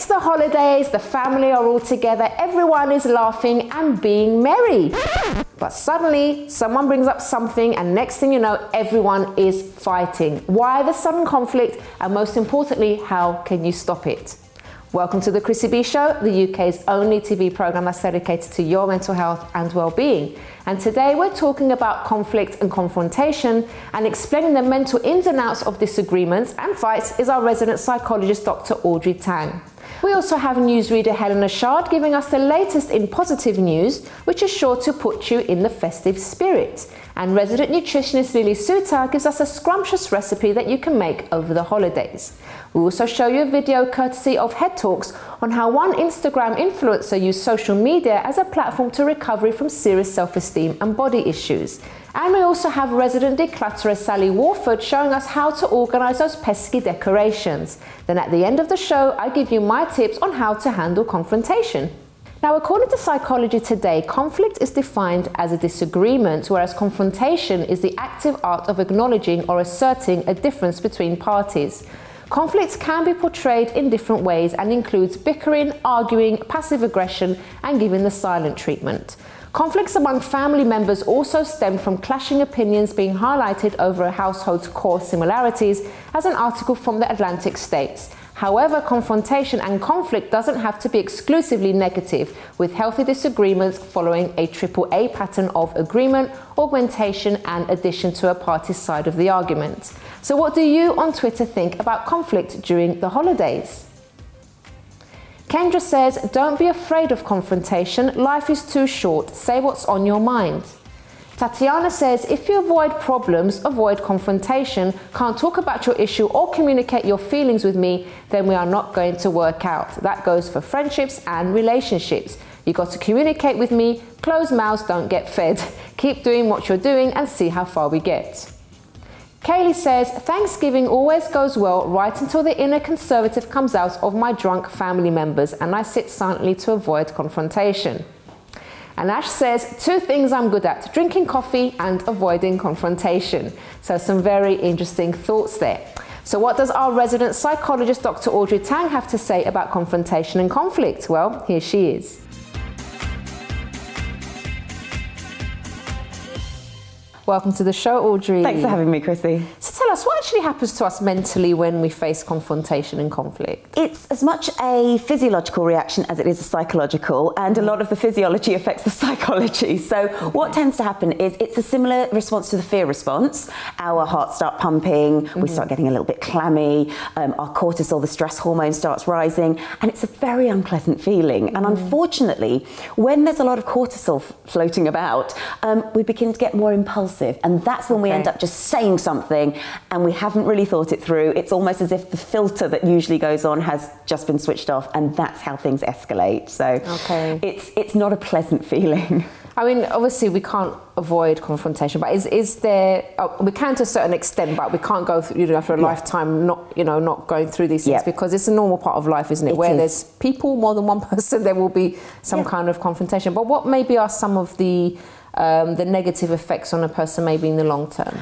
It's the holidays, the family are all together, everyone is laughing and being merry. But suddenly, someone brings up something, and next thing you know, everyone is fighting. Why the sudden conflict, and most importantly, how can you stop it? Welcome to the Chrissy B Show, the UK's only TV programme that's dedicated to your mental health and well-being. And today we're talking about conflict and confrontation, and explaining the mental ins and outs of disagreements and fights is our resident psychologist, Dr. Audrey Tang. We also have newsreader Helena Shard giving us the latest in positive news, which is sure to put you in the festive spirit. And resident nutritionist Lily Soutter gives us a scrumptious recipe that you can make over the holidays. We also show you a video courtesy of Head Talks on how one Instagram influencer used social media as a platform to recovery from serious self-esteem and body issues. And we also have resident declutterer Sally Warford showing us how to organise those pesky decorations. Then at the end of the show, I give you my tips on how to handle confrontation. Now, according to Psychology Today, conflict is defined as a disagreement, whereas confrontation is the active art of acknowledging or asserting a difference between parties. Conflicts can be portrayed in different ways and includes bickering, arguing, passive aggression, and giving the silent treatment. Conflicts among family members also stem from clashing opinions being highlighted over a household's core similarities, as an article from the Atlantic states. However, confrontation and conflict doesn't have to be exclusively negative, with healthy disagreements following a triple A pattern of agreement, augmentation, and addition to a party's side of the argument. So, what do you on Twitter think about conflict during the holidays? Kendra says, Don't be afraid of confrontation. Life is too short. Say what's on your mind. Tatiana says, if you avoid problems, avoid confrontation, can't talk about your issue or communicate your feelings with me, then we are not going to work out. That goes for friendships and relationships. You got to communicate with me. Closed mouths don't get fed. Keep doing what you're doing and see how far we get. Kaylee says, Thanksgiving always goes well right until the inner conservative comes out of my drunk family members and I sit silently to avoid confrontation. And Ash says, two things I'm good at drinking coffee and avoiding confrontation. So, some very interesting thoughts there. So, what does our resident psychologist, Dr. Audrey Tang, have to say about confrontation and conflict? Well, here she is. Welcome to the show, Audrey. Thanks for having me, Chrissy. So tell us, what actually happens to us mentally when we face confrontation and conflict? It's as much a physiological reaction as it is a psychological, and a lot of the physiology affects the psychology. So what tends to happen is it's a similar response to the fear response. Our hearts start pumping, mm-hmm. we start getting a little bit clammy, um, our cortisol, the stress hormone, starts rising, and it's a very unpleasant feeling. Mm-hmm. And unfortunately, when there's a lot of cortisol f- floating about, um, we begin to get more impulsive impulsive. And that's when we end up just saying something and we haven't really thought it through. It's almost as if the filter that usually goes on has just been switched off, and that's how things escalate. So okay. it's, it's not a pleasant feeling. I mean, obviously, we can't avoid confrontation, but is, is there? Oh, we can to a certain extent, but we can't go through, you know, for a yeah. lifetime not, you know, not going through these things because it's a normal part of life, isn't it? it Where is. there's people, more than one person, there will be some yeah. kind of confrontation. But what maybe are some of the um, the negative effects on a person maybe in the long term?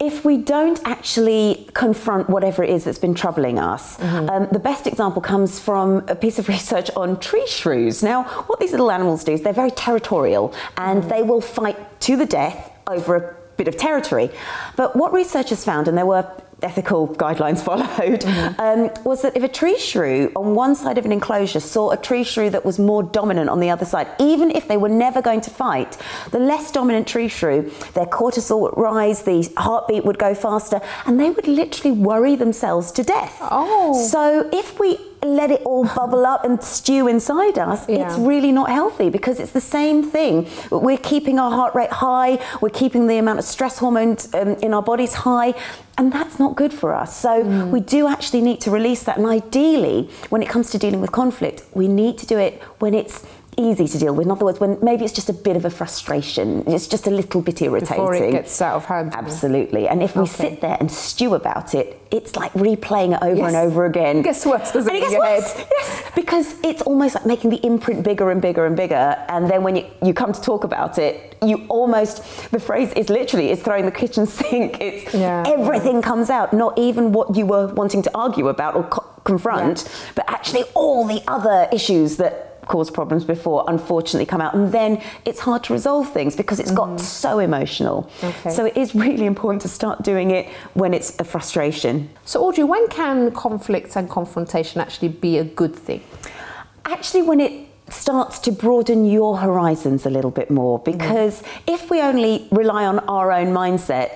if we don't actually confront whatever it is that's been troubling us, mm-hmm. um, the best example comes from a piece of research on tree shrews. Now, what these little animals do is they're very territorial and mm-hmm. they will fight to the death over a bit of territory. But what researchers found, and there were ethical guidelines followed mm-hmm. um, was that if a tree shrew on one side of an enclosure saw a tree shrew that was more dominant on the other side, even if they were never going to fight, the less dominant tree shrew, their cortisol would rise, the heartbeat would go faster, and they would literally worry themselves to death. Oh. So if we let it all bubble up and stew inside us, yeah. it's really not healthy because it's the same thing. We're keeping our heart rate high, we're keeping the amount of stress hormones um, in our bodies high, and that's not good for us. So mm. we do actually need to release that. And ideally, when it comes to dealing with conflict, we need to do it when it's easy to deal with. In other words, when maybe it's just a bit of a frustration, it's just a little bit irritating. Before it gets out of hand. Absolutely. And if we okay. sit there and stew about it, it's like replaying it over yes. and over again. It gets worse, doesn't and it? it worse. Yes, because it's almost like making the imprint bigger and bigger and bigger. And then when you, you come to talk about it, you almost, the phrase is literally, it's throwing the kitchen sink. It's yeah. everything comes out, not even what you were wanting to argue about or co- confront, Yeah. but actually all the other issues that caused problems before unfortunately come out and then it's hard to resolve things because it's got so emotional Mm-hmm. Okay. so it is really important to start doing it when it's a frustration So, Audrey, when can conflict and confrontation actually be a good thing? actually when it starts to broaden your horizons a little bit more because if we only rely on our own mindset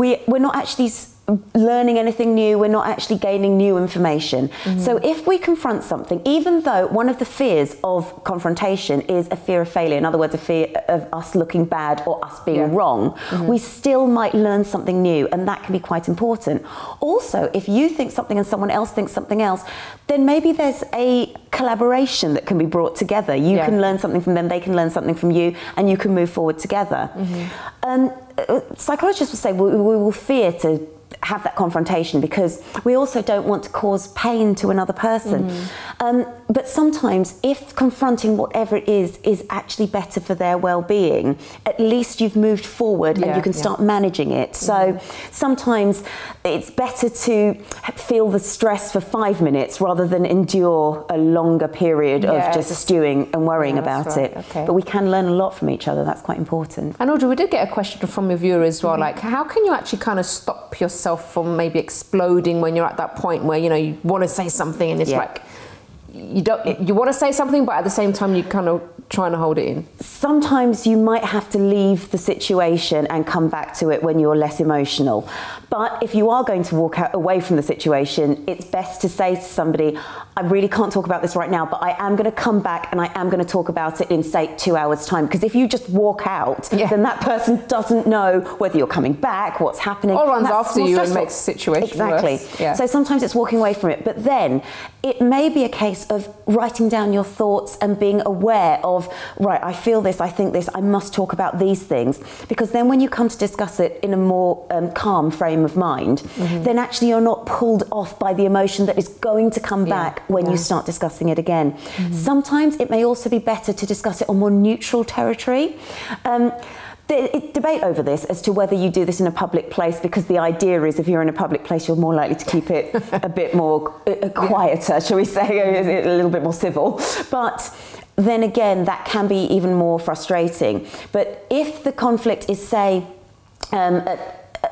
we, we're not actually s- learning anything new we're not actually gaining new information. So if we confront something even though one of the fears of confrontation is a fear of failure in other words a fear of us looking bad or us being Yeah. wrong we still might learn something new and that can be quite important. Also if you think something and someone else thinks something else then maybe there's a collaboration that can be brought together. You Yeah. can learn something from them they can learn something from you and you can move forward together. Um, uh, psychologists will say we, we will fear to have that confrontation because we also don't want to cause pain to another person. Mm-hmm. Um, but sometimes, if confronting whatever it is is actually better for their well-being, at least you've moved forward and you can yeah. Mm-hmm. start managing it. So sometimes it's better to feel the stress for five minutes rather than endure a longer period Yeah, of just, just- stewing and worrying Yeah, about right, it. okay. But we can learn a lot from each other. That's quite important. And Audrey, we did get a question from a viewer as well. Like, how can you actually kind of stop yourself from maybe exploding when you're at that point where you know you want to say something and it's Yeah. like you don't you want to say something, but at the same time you kind of trying to hold it in. sometimes you might have to leave the situation and come back to it when you're less emotional. But if you are going to walk out, away from the situation, it's best to say to somebody, I really can't talk about this right now, but I am going to come back and I am going to talk about it in, say, two hours' time. Because if you just walk out, Yeah. then that person doesn't know whether you're coming back, what's happening. Or runs after you and makes the situation Exactly. worse. Yeah. So sometimes it's walking away from it. But then it may be a case of writing down your thoughts and being aware of, right, I feel this, I think this, I must talk about these things. Because then when you come to discuss it in a more um, calm frame of mind, Mm-hmm. then actually you're not pulled off by the emotion that is going to come Yeah, back when yeah. you start discussing it again. Sometimes it may also be better to discuss it on more neutral territory. Um, the debate over this as to whether you do this in a public place because the idea is if you're in a public place you're more likely to keep it a bit more uh, uh, quieter shall we say a little bit more civil but then again that can be even more frustrating but if the conflict is say um, a,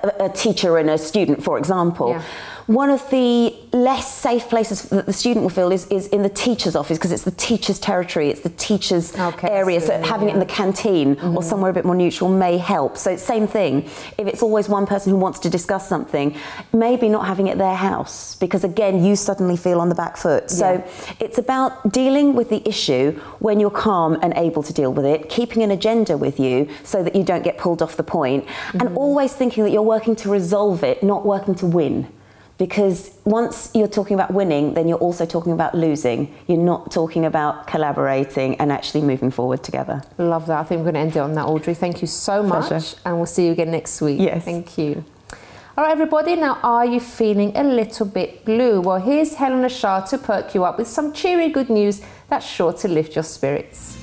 a, teacher and a student for example Yeah. One of the less safe places that the student will feel is, is in the teacher's office because it's the teacher's territory, it's the teacher's Okay, area. So having it in the canteen or mm-hmm. somewhere a bit more neutral may help. So same thing. If it's always one person who wants to discuss something, maybe not having it at their house because again you suddenly feel on the back foot. So Yeah. it's about dealing with the issue when you're calm and able to deal with it, keeping an agenda with you so that you don't get pulled off the point, and mm-hmm. always thinking that you're working to resolve it, not working to win. Because once you're talking about winning, then you're also talking about losing. You're not talking about collaborating and actually moving forward together. Love that. I think we're going to end it on that, Audrey. Thank you so much, Pleasure. and we'll see you again next week. Yes. Thank you. All right, everybody. Now, are you feeling a little bit blue? Well, here's Helena Shah to perk you up with some cheery good news that's sure to lift your spirits.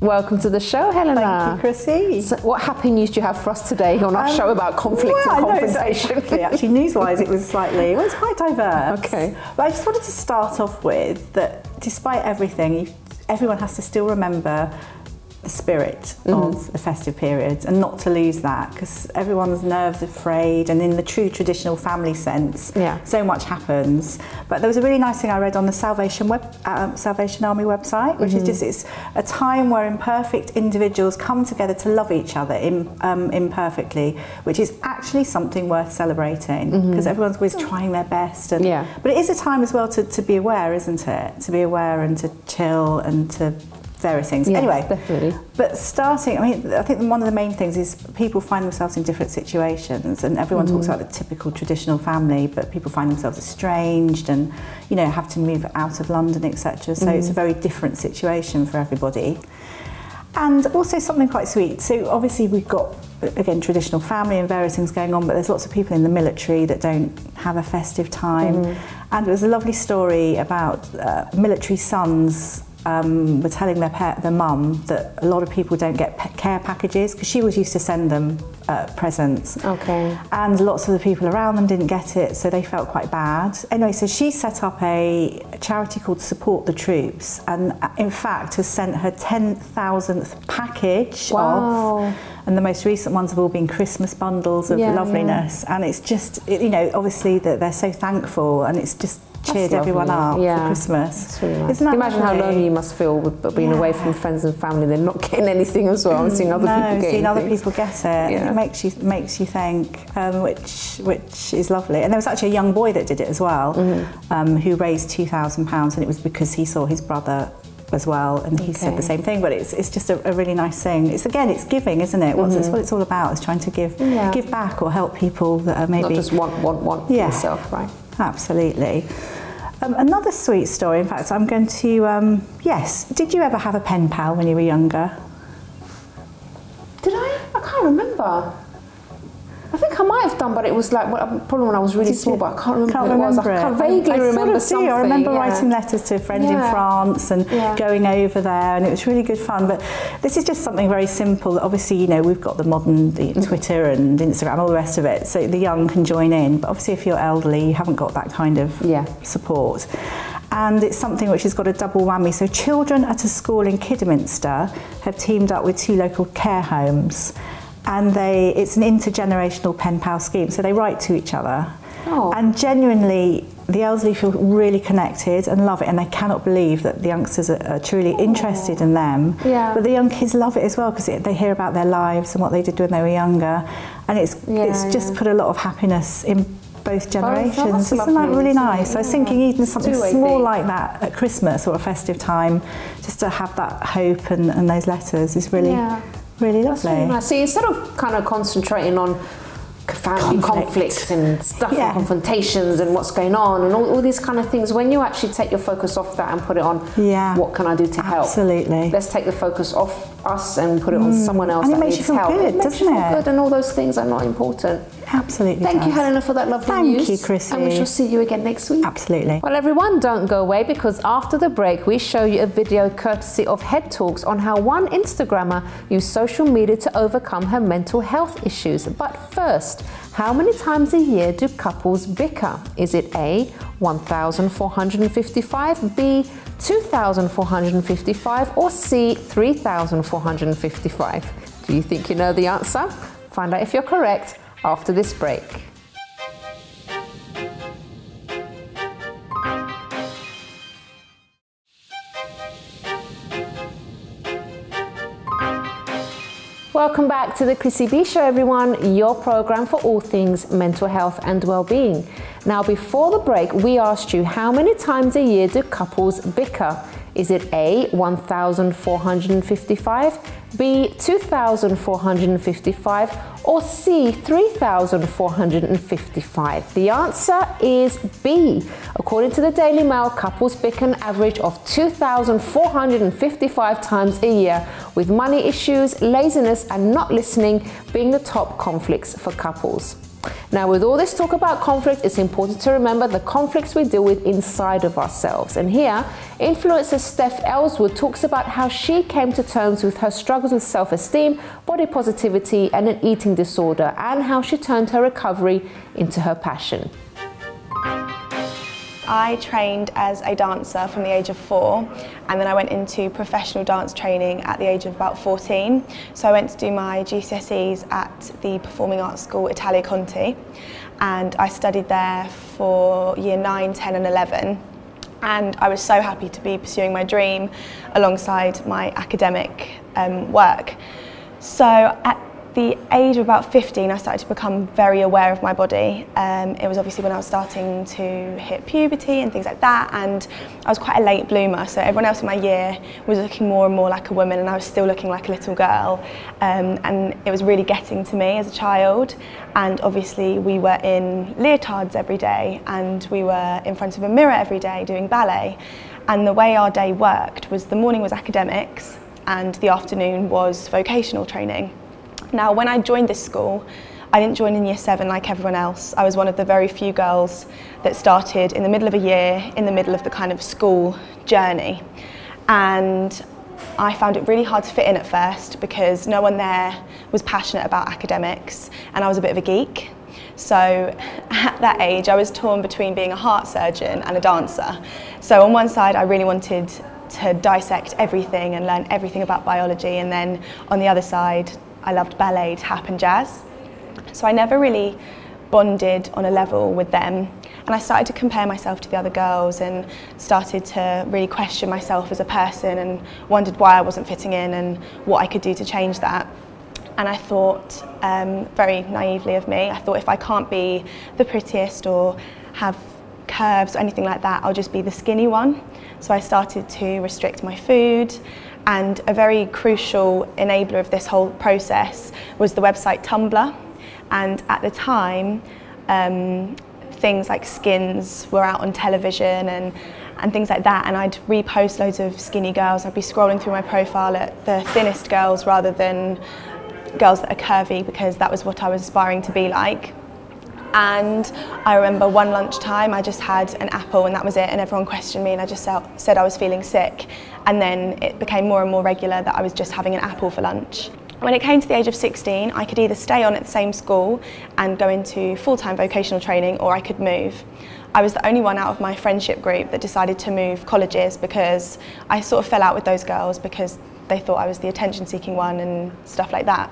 Welcome to the show, Helena. Thank you, Chrissy. So what happy news do you have for us today on our Um, show about conflict well, and confrontation? exactly. Actually, news-wise, it was slightly, it was quite diverse. Okay. But I just wanted to start off with that despite everything, everyone has to still remember spirit Mm-hmm. of the festive periods and not to lose that because everyone's nerves are frayed and in the true traditional family sense Yeah. so much happens but there was a really nice thing I read on the Salvation web um, Salvation Army website which is just it's a time where imperfect individuals come together to love each other im, um, imperfectly which is actually something worth celebrating because everyone's always trying their best and Yeah. but it is a time as well to, to be aware isn't it to be aware and to chill and to various things Yes, anyway definitely. but starting, I mean, I think one of the main things is people find themselves in different situations, and everyone talks mm-hmm. about the typical traditional family, but people find themselves estranged and, you know, have to move out of London, etc. So it's a mm-hmm. very different situation for everybody. And also something quite sweet. So obviously we've got again traditional family and various things going on, but there's lots of people in the military that don't have a festive time. Mm-hmm. And it was a lovely story about uh, military sons um, were telling their pa- their mum that a lot of people don't get care packages because she was used to send them uh, presents. Okay. And lots of the people around them didn't get it, so they felt quite bad. Anyway, so she set up a charity called Support the Troops, and uh, in fact has sent her 10,000th package Wow. of. And the most recent ones have all been Christmas bundles of Yeah, loveliness, and it's just, you know, obviously that they're so thankful, and it's just cheered everyone up. Yeah. for Christmas. It's really nice. Isn't that imagine how lonely you must feel with being away from friends and family? They're not getting anything as well. and seeing other no, people getting seeing other things. people get it, Yeah. it makes you makes you think, um, which which is lovely. And there was actually a young boy that did it as well, Mm-hmm. um, who raised two thousand pounds, and it was because he saw his brother as well, and he said the same thing. But it's it's just a, a really nice thing. It's again, it's giving, isn't it? What's it's what it's all about is trying to give Mm-hmm. Yeah. give back or help people that are maybe Not just want, want, want for yourself, right? Absolutely. Um, another sweet story, in fact, I'm going to, um, yes, did you ever have a pen pal when you were younger? Did I? I can't remember. I think I might have done, but it was like well, probably when I was really Did small. you? But I can't remember Can't what it was. remember I can it. vaguely I, remember sort of something. Do. I remember yeah. writing letters to a friend in France and Yeah. going over there, and it was really good fun. But this is just something very simple. that Obviously, you know, we've got the modern the Mm-hmm. Twitter and Instagram, all the rest of it, so the young can join in. But obviously, if you're elderly, you haven't got that kind of Yeah. support. And it's something which has got a double whammy. So, children at a school in Kidderminster have teamed up with two local care homes, and they it's an intergenerational pen pal scheme. So they write to each other, Oh. and genuinely, the elderly feel really connected and love it, and they cannot believe that the youngsters are, are truly interested in them. Yeah. But the young kids love it as well because they hear about their lives and what they did when they were younger, and it's Yeah, it's just put a lot of happiness in both generations. that's Isn't that really nice? it? I was thinking even something small thing. like that at Christmas or a festive time, just to have that hope and, and those letters is really, Yeah. Really That's lovely. really nice. See, instead of kind of concentrating on family Conflict. conflicts and stuff Yeah. and confrontations and what's going on and all, all these kind of things, when you actually take your focus off that and put it on Yeah. what can I do to help? Absolutely. Let's take the focus off us and put it on mm. someone else And it that makes you needs feel help. good, it doesn't it? good and all those things are not important. Absolutely. Thank you. Helena, for that lovely Thank news. you, Chrissy. And we shall see you again next week. Absolutely. Well, everyone, don't go away because after the break, we show you a video courtesy of Head Talks on how one Instagrammer used social media to overcome her mental health issues. But first, how many times a year do couples bicker? Is it A, 1,455, B, 2,455, or C, 3,455? Do you think you know the answer? Find out if you're correct after this break. Welcome back to the Chrissy B Show, everyone, your program for all things mental health and well-being. Now, before the break, we asked you how many times a year do couples bicker? Is it A, 1,455, B, 2,455, or C, 3,455? The answer is B. According to the Daily Mail, couples bicker an average of 2,455 times a year, with money issues, laziness, and not listening being the top conflicts for couples. Now, with all this talk about conflict, it's important to remember the conflicts we deal with inside of ourselves. And here, influencer Steph Elswood talks about how she came to terms with her struggles with self esteem, body positivity, and an eating disorder, and how she turned her recovery into her passion. I trained as a dancer from the age of four and then I went into professional dance training at the age of about 14. So I went to do my GCSEs at the Performing Arts School Italia Conti and I studied there for year 9, 10 and 11 and I was so happy to be pursuing my dream alongside my academic um, work. So at the age of about 15, I started to become very aware of my body. Um, it was obviously when I was starting to hit puberty and things like that, and I was quite a late bloomer, so everyone else in my year was looking more and more like a woman, and I was still looking like a little girl. Um, and it was really getting to me as a child. And obviously, we were in leotards every day, and we were in front of a mirror every day doing ballet. And the way our day worked was the morning was academics, and the afternoon was vocational training. Now, when I joined this school, I didn't join in year seven like everyone else. I was one of the very few girls that started in the middle of a year, in the middle of the kind of school journey. And I found it really hard to fit in at first because no one there was passionate about academics and I was a bit of a geek. So at that age, I was torn between being a heart surgeon and a dancer. So on one side, I really wanted to dissect everything and learn everything about biology. And then on the other side, I loved ballet, tap and jazz. So I never really bonded on a level with them. And I started to compare myself to the other girls and started to really question myself as a person and wondered why I wasn't fitting in and what I could do to change that. And I thought, um, very naively of me, I thought if I can't be the prettiest or have curves or anything like that, I'll just be the skinny one. So I started to restrict my food and a very crucial enabler of this whole process was the website Tumblr. And at the time, um, things like skins were out on television and, and things like that. And I'd repost loads of skinny girls. I'd be scrolling through my profile at the thinnest girls rather than girls that are curvy because that was what I was aspiring to be like. And I remember one lunchtime I just had an apple and that was it and everyone questioned me and I just said I was feeling sick and then it became more and more regular that I was just having an apple for lunch. When it came to the age of 16 I could either stay on at the same school and go into full-time vocational training or I could move. I was the only one out of my friendship group that decided to move colleges because I sort of fell out with those girls because they thought I was the attention seeking one and stuff like that.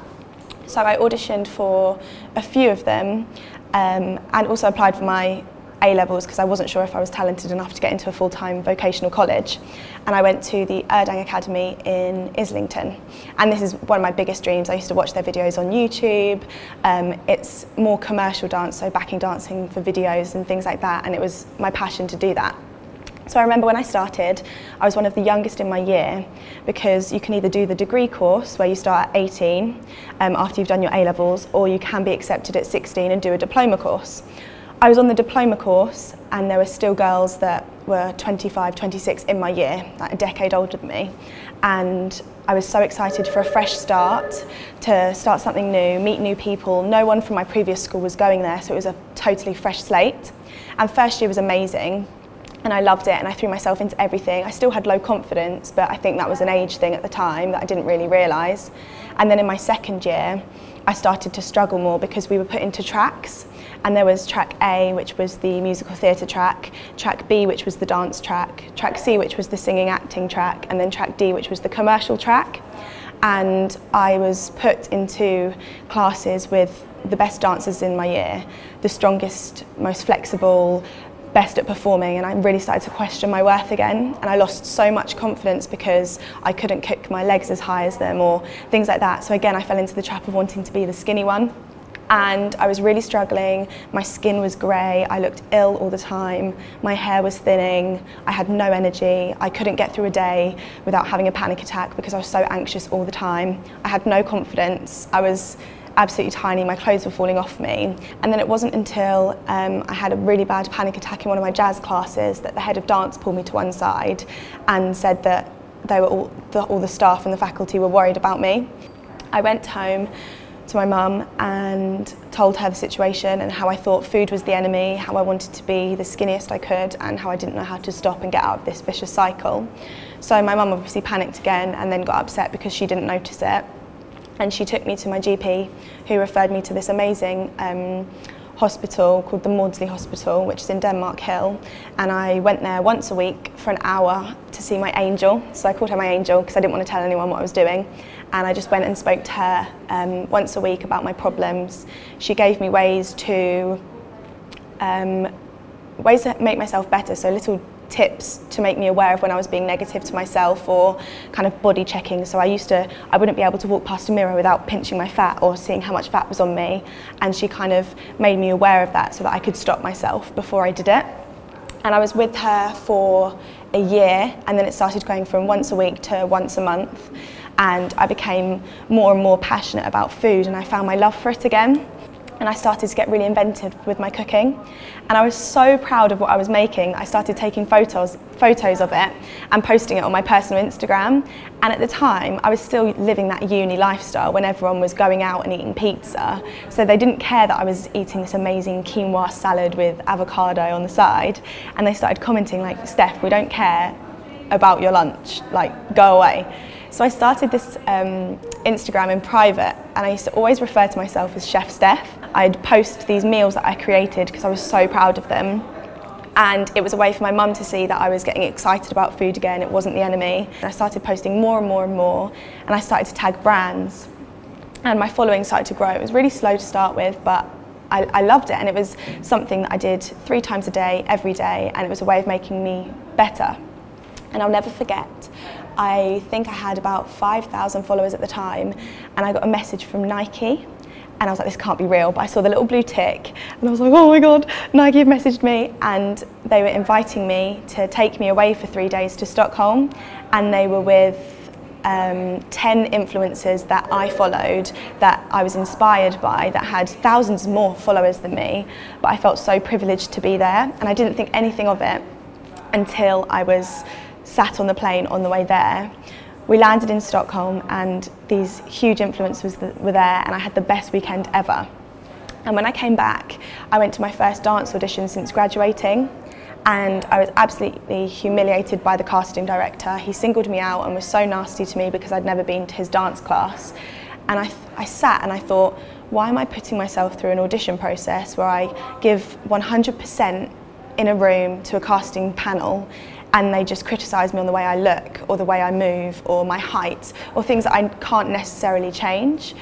So I auditioned for a few of them um, and also applied for my A levels because I wasn't sure if I was talented enough to get into a full-time vocational college. And I went to the Urdang Academy in Islington. And this is one of my biggest dreams. I used to watch their videos on YouTube. Um, it's more commercial dance, so backing dancing for videos and things like that. And it was my passion to do that. So I remember when I started, I was one of the youngest in my year because you can either do the degree course where you start at 18 um, after you've done your A-levels or you can be accepted at 16 and do a diploma course. I was on the diploma course and there were still girls that were 25, 26 in my year, like a decade older than me. And I was so excited for a fresh start, to start something new, meet new people. No one from my previous school was going there, so it was a totally fresh slate. And first year was amazing and I loved it and I threw myself into everything. I still had low confidence, but I think that was an age thing at the time that I didn't really realise. And then in my second year, I started to struggle more because we were put into tracks and there was track A, which was the musical theatre track, track B, which was the dance track, track C, which was the singing acting track, and then track D, which was the commercial track. And I was put into classes with the best dancers in my year, the strongest, most flexible, best at performing and I really started to question my worth again and I lost so much confidence because I couldn't kick my legs as high as them or things like that. So again, I fell into the trap of wanting to be the skinny one and I was really struggling. My skin was grey, I looked ill all the time, my hair was thinning, I had no energy, I couldn't get through a day without having a panic attack because I was so anxious all the time. I had no confidence, I was absolutely tiny, my clothes were falling off me. And then it wasn't until um, I had a really bad panic attack in one of my jazz classes that the head of dance pulled me to one side and said that they were all, the, all the staff and the faculty were worried about me. I went home to my mum and told her the situation and how I thought food was the enemy, how I wanted to be the skinniest I could and how I didn't know how to stop and get out of this vicious cycle. So my mum obviously panicked again and then got upset because she didn't notice it and she took me to my GP who referred me to this amazing um, hospital called the Maudsley Hospital which is in Denmark Hill. And I went there once a week for an hour to see my angel. So I called her my angel because I didn't want to tell anyone what I was doing. And I just went and spoke to her um, once a week about my problems. She gave me ways to um, ways to make myself better. So little tips to make me aware of when I was being negative to myself or kind of body checking. So I used to, I wouldn't be able to walk past a mirror without pinching my fat or seeing how much fat was on me. And she kind of made me aware of that so that I could stop myself before I did it. And I was with her for a year and then it started going from once a week to once a month. And I became more and more passionate about food and I found my love for it again and I started to get really inventive with my cooking. And I was so proud of what I was making, I started taking photos, photos of it and posting it on my personal Instagram. And at the time, I was still living that uni lifestyle when everyone was going out and eating pizza. So they didn't care that I was eating this amazing quinoa salad with avocado on the side. And they started commenting like, Steph, we don't care about your lunch, like go away. So I started this um, Instagram in private and I used to always refer to myself as Chef Steph. I'd post these meals that I created because I was so proud of them and it was a way for my mum to see that I was getting excited about food again, it wasn't the enemy. And I started posting more and more and more and I started to tag brands and my following started to grow. It was really slow to start with but I, I loved it and it was something that I did three times a day, every day and it was a way of making me better. And I'll never forget, I think I had about 5,000 followers at the time and I got a message from Nike and I was like, this can't be real. But I saw the little blue tick and I was like, oh my God, Nike have messaged me. And they were inviting me to take me away for three days to Stockholm. And they were with um, 10 influencers that I followed, that I was inspired by, that had thousands more followers than me. But I felt so privileged to be there. And I didn't think anything of it until I was sat on the plane on the way there we landed in Stockholm and these huge influencers were there and I had the best weekend ever. And when I came back, I went to my first dance audition since graduating and I was absolutely humiliated by the casting director. He singled me out and was so nasty to me because I'd never been to his dance class. And I, I sat and I thought, why am I putting myself through an audition process where I give 100% in a room to a casting panel and they just criticise me on the way I look or the way I move or my height or things that I can't necessarily change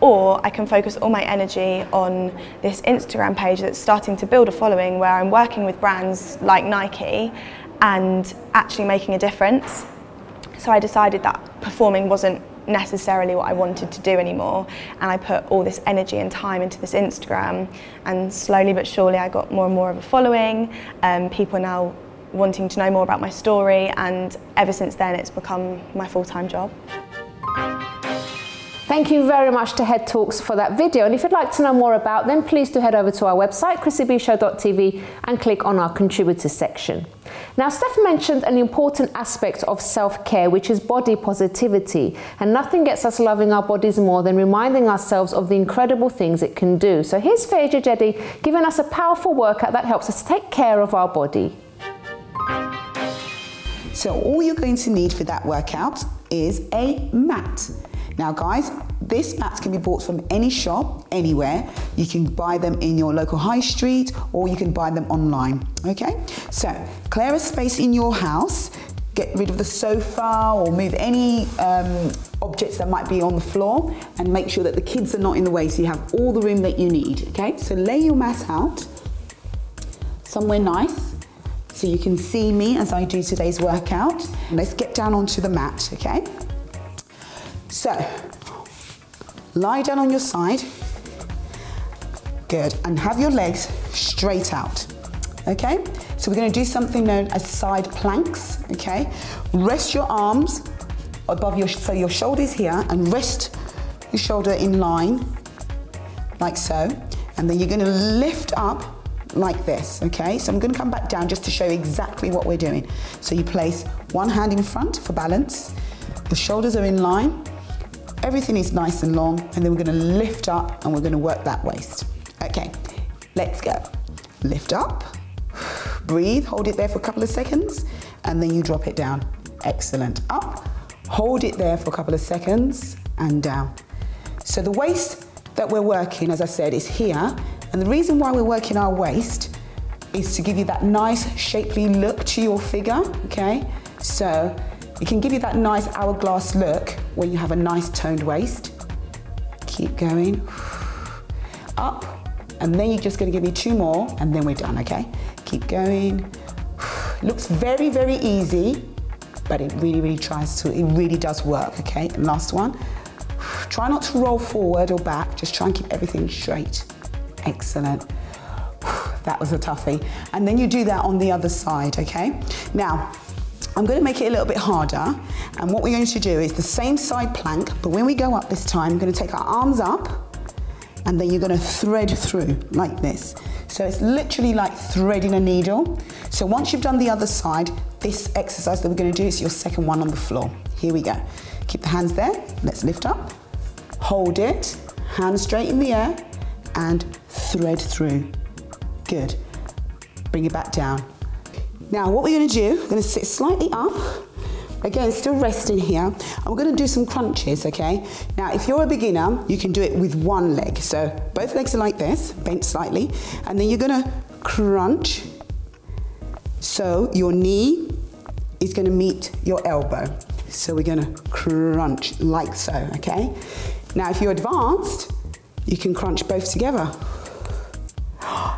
or I can focus all my energy on this Instagram page that's starting to build a following where I'm working with brands like Nike and actually making a difference. So I decided that performing wasn't necessarily what I wanted to do anymore and I put all this energy and time into this Instagram and slowly but surely I got more and more of a following. Um, people now wanting to know more about my story and ever since then it's become my full-time job. Thank you very much to Head Talks for that video. And if you'd like to know more about them, please do head over to our website, chrissybshow.tv, and click on our contributors section. Now, Steph mentioned an important aspect of self care, which is body positivity. And nothing gets us loving our bodies more than reminding ourselves of the incredible things it can do. So here's Faye Jedi giving us a powerful workout that helps us take care of our body. So all you're going to need for that workout is a mat. Now guys, this mat can be bought from any shop, anywhere. You can buy them in your local high street or you can buy them online, okay? So clear a space in your house, get rid of the sofa or move any um, objects that might be on the floor and make sure that the kids are not in the way so you have all the room that you need, okay? So lay your mat out somewhere nice so you can see me as I do today's workout. Let's get down onto the mat, okay? So, lie down on your side. Good, and have your legs straight out, okay? So we're gonna do something known as side planks, okay? Rest your arms above your, so your shoulders here, and rest your shoulder in line, like so. And then you're gonna lift up like this, okay? So I'm gonna come back down just to show you exactly what we're doing. So you place one hand in front for balance, the shoulders are in line, everything is nice and long, and then we're gonna lift up and we're gonna work that waist. Okay, let's go. Lift up, breathe, hold it there for a couple of seconds, and then you drop it down. Excellent. Up, hold it there for a couple of seconds, and down. So the waist that we're working, as I said, is here, and the reason why we're working our waist is to give you that nice shapely look to your figure, okay? So it can give you that nice hourglass look when you have a nice toned waist. Keep going. Up. And then you're just gonna give me two more and then we're done, okay? Keep going. Looks very, very easy, but it really, really tries to, it really does work, okay? And last one. Try not to roll forward or back, just try and keep everything straight. Excellent. That was a toughie. And then you do that on the other side, okay? Now, I'm gonna make it a little bit harder. And what we're going to do is the same side plank, but when we go up this time, we're gonna take our arms up and then you're gonna thread through like this. So it's literally like threading a needle. So once you've done the other side, this exercise that we're gonna do is your second one on the floor. Here we go. Keep the hands there, let's lift up. Hold it, hands straight in the air, and thread through. Good. Bring it back down. Now, what we're going to do, we're to sit slightly up. Again, still resting here. Going to do some crunches, okay? Now, if you're a beginner, you can do it with one leg. So both legs are like this, bent slightly. And then you're going to crunch. So your knee is going to meet your elbow. So we're going to crunch like so, okay? Now, if you're advanced, you can crunch both together.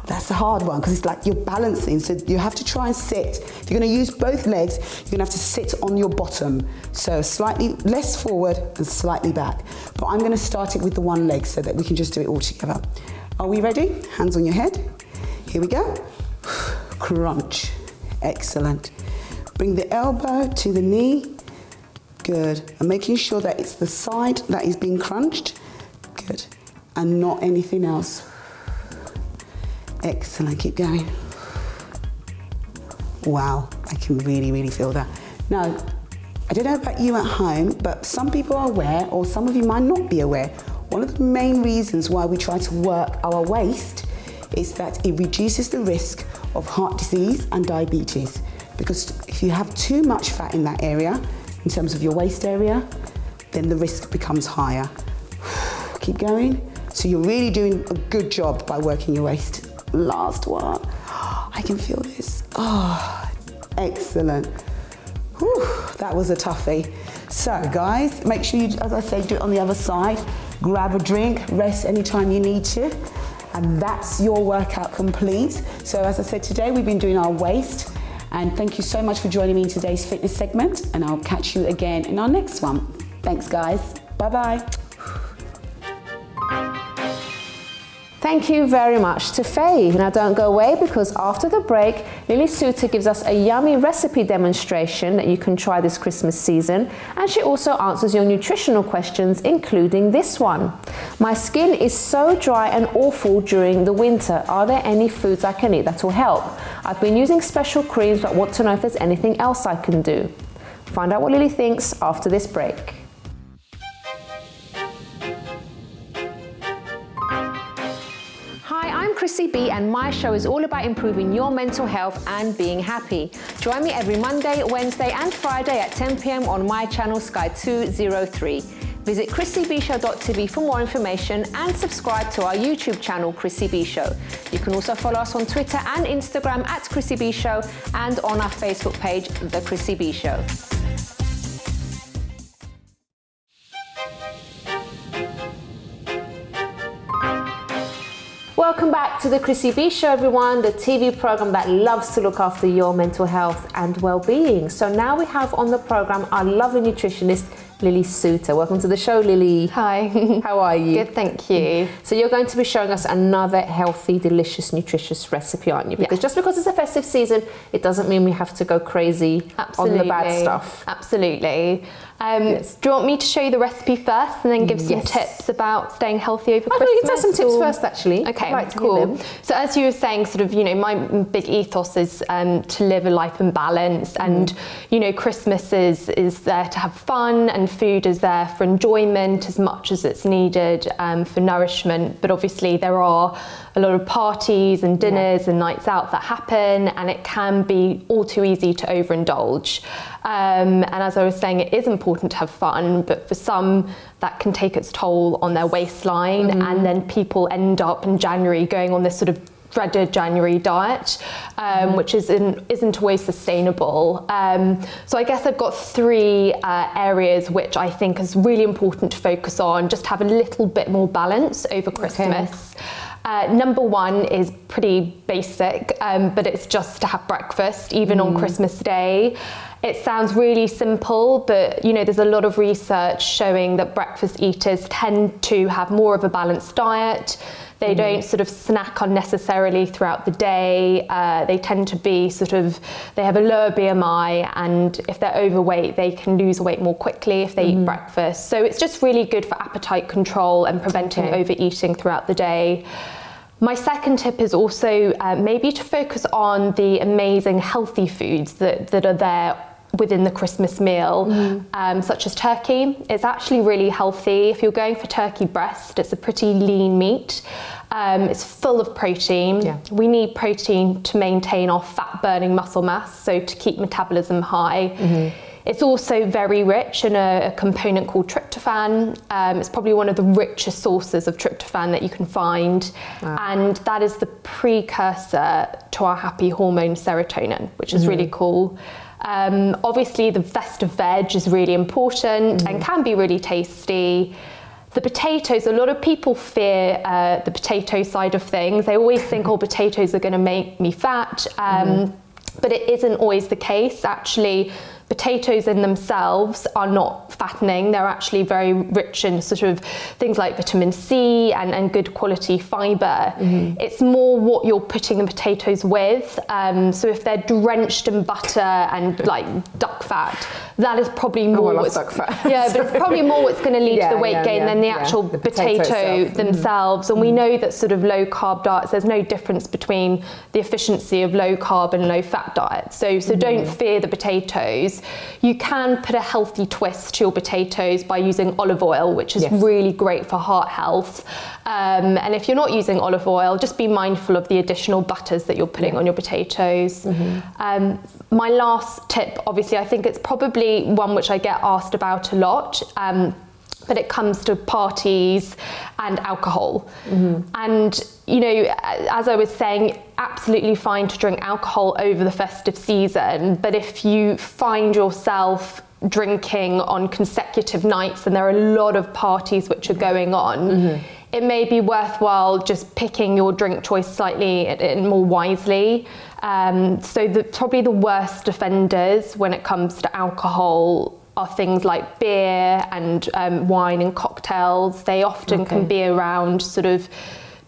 That's the hard one because it's like you're balancing. So you have to try and sit. If you're going to use both legs, you're going to have to sit on your bottom. So slightly less forward and slightly back. But I'm going to start it with the one leg so that we can just do it all together. Are we ready? Hands on your head. Here we go. Crunch. Excellent. Bring the elbow to the knee. Good. And making sure that it's the side that is being crunched. Good. And not anything else. Excellent, keep going. Wow, I can really, really feel that. Now, I don't know about you at home, but some people are aware, or some of you might not be aware. One of the main reasons why we try to work our waist is that it reduces the risk of heart disease and diabetes. Because if you have too much fat in that area, in terms of your waist area, then the risk becomes higher. Keep going. So you're really doing a good job by working your waist last one. I can feel this. Oh, excellent. Whew, that was a toughie. So guys, make sure you, as I say, do it on the other side. Grab a drink, rest anytime you need to. And that's your workout complete. So as I said, today we've been doing our waist. And thank you so much for joining me in today's fitness segment. And I'll catch you again in our next one. Thanks guys. Bye-bye. Thank you very much to Faye. Now don't go away because after the break, Lily Soutter gives us a yummy recipe demonstration that you can try this Christmas season and she also answers your nutritional questions including this one. My skin is so dry and awful during the winter. Are there any foods I can eat that will help? I've been using special creams but want to know if there's anything else I can do. Find out what Lily thinks after this break. Chrissy B, and my show is all about improving your mental health and being happy. Join me every Monday, Wednesday, and Friday at 10 pm on my channel Sky 203. Visit chrissybshow.tv for more information and subscribe to our YouTube channel, Chrissy B Show. You can also follow us on Twitter and Instagram at Chrissy B Show and on our Facebook page, The Chrissy B Show. Welcome back to the Chrissy B Show, everyone, the TV program that loves to look after your mental health and well being. So now we have on the program our lovely nutritionist, Lily Soutter. Welcome to the show, Lily. Hi. How are you? Good, thank you. So you're going to be showing us another healthy, delicious, nutritious recipe, aren't you? Because just because it's a festive season, it doesn't mean we have to go crazy Absolutely. on the bad stuff. Absolutely. Um, Yes. Do you want me to show you the recipe first and then give some Yes. tips about staying healthy over I Christmas? think you can tell some tips or- first, actually. Okay, like cool. So as you were saying, sort of, you know, my big ethos is um, to live a life in balance, Mm-hmm. and you know, Christmas is is there to have fun, and food is there for enjoyment as much as it's needed um, for nourishment. But obviously, there are a lot of parties and dinners and nights out that happen, and it can be all too easy to overindulge. Um, and as I was saying, it is important to have fun, but for some, that can take its toll on their waistline, and then people end up in January going on this sort of dreaded January diet, um, which isn't isn't always sustainable. Um, so I guess I've got three uh, areas which I think is really important to focus on, just have a little bit more balance over Christmas. Uh, number one is pretty basic, um, but it's just to have breakfast, even on Christmas Day. It sounds really simple, but you know, there's a lot of research showing that breakfast eaters tend to have more of a balanced diet. They don't sort of snack unnecessarily throughout the day. Uh, they tend to be sort of, they have a lower BMI, and if they're overweight, they can lose weight more quickly if they eat breakfast. So it's just really good for appetite control and preventing Okay. overeating throughout the day. My second tip is also uh, maybe to focus on the amazing healthy foods that, that are there within the Christmas meal, um, such as turkey. It's actually really healthy. If you're going for turkey breast, it's a pretty lean meat. Um, it's full of protein. Yeah. We need protein to maintain our fat burning muscle mass, so to keep metabolism high. It's also very rich in a, a component called tryptophan. Um, it's probably one of the richest sources of tryptophan that you can find, and that is the precursor to our happy hormone serotonin, which is really cool. Um, obviously, the festive veg is really important and can be really tasty. The potatoes, a lot of people fear uh, the potato side of things. They always think, oh, potatoes are going to make me fat. Um, But it isn't always the case. Actually, potatoes in themselves are not fattening. They're actually very rich in sort of things like vitamin C and, and good quality fiber It's more what you're putting the potatoes with. Um, so if they're drenched in butter and like duck fat, that is probably more. Oh, I love what's-. Yeah, but it's probably more what's going to lead Yeah, to the weight yeah, gain yeah, than the actual The potato, potato. Mm. themselves. And we know that sort of low carb diets, there's no difference between the efficiency of low carb and low fat diets. So, so don't Mm-hmm. fear the potatoes. You can put a healthy twist to your potatoes by using olive oil, which is Yes. really great for heart health. Um, and if you're not using olive oil, just be mindful of the additional butters that you're putting on your potatoes. Mm-hmm. Um, my last tip, obviously, I think it's probably one which I get asked about a lot. Um, but it comes to parties and alcohol. And, you know, as I was saying, absolutely fine to drink alcohol over the festive season. But if you find yourself drinking on consecutive nights and there are a lot of parties which are going on, it may be worthwhile just picking your drink choice slightly more wisely. Um, so, the, probably the worst offenders when it comes to alcohol are things like beer and um, wine and cocktails. They often can be around sort of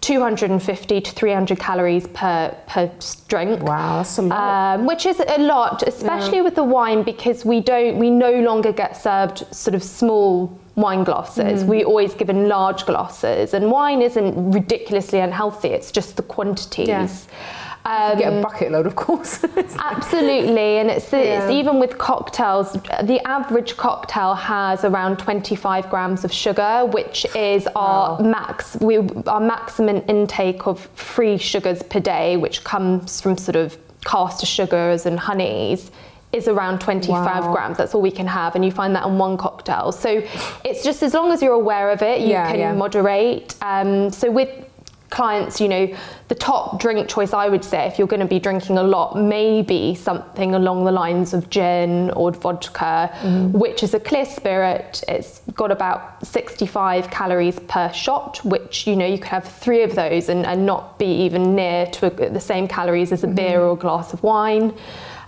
250 to 300 calories per per drink. Wow, that's a lot. Um, which is a lot, especially with the wine, because we don't we no longer get served sort of small wine glasses. Mm. We always given large glasses, and wine isn't ridiculously unhealthy. It's just the quantities. Yeah. Um, Get a bucket load, of course. Absolutely, and it's, it's even with cocktails. The average cocktail has around 25 grams of sugar, which is our max. We our maximum intake of free sugars per day, which comes from sort of caster sugars and honeys. Is around 25 Wow. grams. That's all we can have, and you find that in one cocktail. So it's just as long as you're aware of it, you Yeah, can yeah. moderate. Um, so with clients, you know, the top drink choice I would say if you're going to be drinking a lot, maybe something along the lines of gin or vodka, mm-hmm. which is a clear spirit. It's got about 65 calories per shot, which, you know, you could have three of those and, and not be even near to a, the same calories as a mm-hmm. beer or a glass of wine.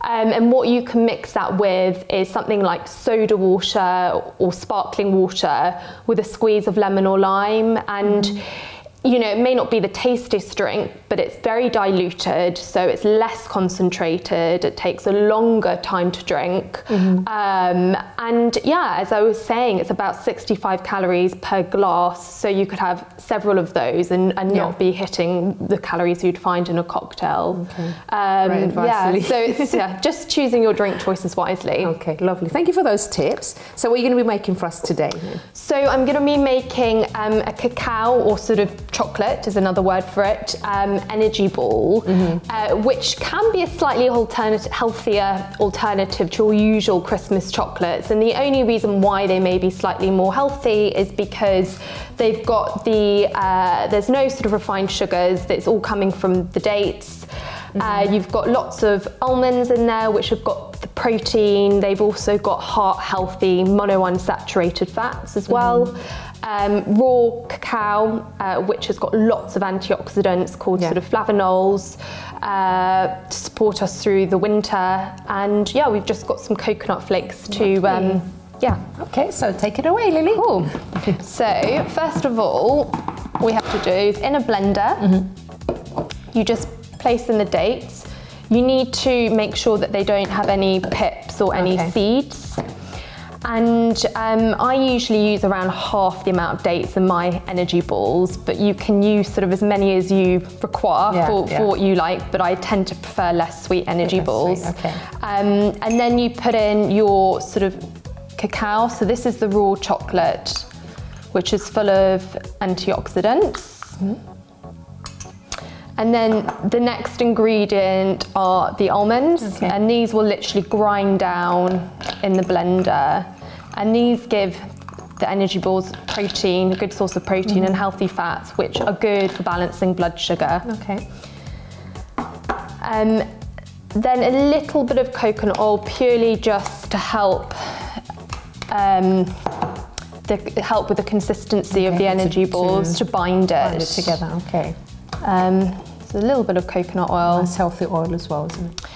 Um, and what you can mix that with is something like soda water or sparkling water with a squeeze of lemon or lime. And mm-hmm. You know, it may not be the tastiest drink, but it's very diluted, so it's less concentrated. It takes a longer time to drink. Um, and yeah, as I was saying, it's about 65 calories per glass, so you could have several of those and, and Yeah. not be hitting the calories you'd find in a cocktail. Um, Great advice, yeah, so it's yeah, just choosing your drink choices wisely. okay, lovely. Thank you for those tips. So, what are you going to be making for us today? So I'm going to be making um, a cacao or sort of chocolate is another word for it, um, energy ball, uh, which can be a slightly alternative, healthier alternative to your usual Christmas chocolates. And the only reason why they may be slightly more healthy is because they've got the uh, there's no sort of refined sugars. It's all coming from the dates. Uh, you've got lots of almonds in there, which have got the protein. They've also got heart healthy monounsaturated fats as well. Um, raw cacao, uh, which has got lots of antioxidants called Yeah. sort of flavonols uh, to support us through the winter. And yeah, we've just got some coconut flakes to, um, yeah. Okay, so take it away, Lily. Cool. so, first of all, we have to do is in a blender, you just place in the dates. You need to make sure that they don't have any pips or any Okay. seeds. And um, I usually use around half the amount of dates in my energy balls, but you can use sort of as many as you require Yeah, for, yeah. for what you like. But I tend to prefer less sweet energy Less balls. sweet, okay. Um, and then you put in your sort of cacao. So this is the raw chocolate, which is full of antioxidants. And then the next ingredient are the almonds, Okay. and these will literally grind down in the blender. And these give the energy balls protein, a good source of protein and healthy fats, which are good for balancing blood sugar. Okay. Um, then a little bit of coconut oil, purely just to help um, the, help with the consistency of the energy to balls to, bind it. Bind it together. Okay. Um, a little bit of coconut oil. That's healthy oil as well, isn't it?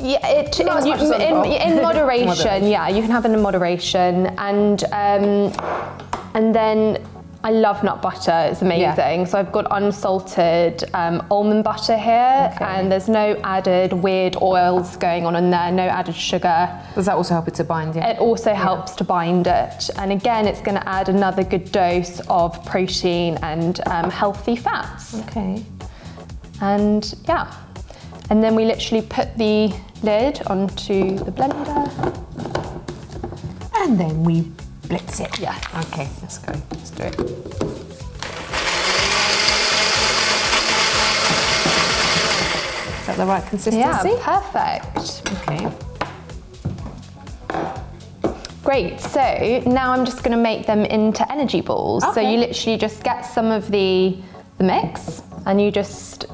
Yeah, it, as you- in, in moderation, Moderation. Yeah, you can have it in moderation, and um, and then I love nut butter. It's amazing. So I've got unsalted um, almond butter here, Okay. and there's no added weird oils going on in there. No added sugar. Does that also help it to bind? Yeah. It also helps to bind it, and again, it's going to add another good dose of protein and um, healthy fats. Okay. And yeah, and then we literally put the lid onto the blender. And then we blitz it. Yes. Okay, let's go. Let's do it. Is that the right consistency? Yeah, perfect. Okay. Great. So now I'm just going to make them into energy balls. So you literally just get some of the the mix and you just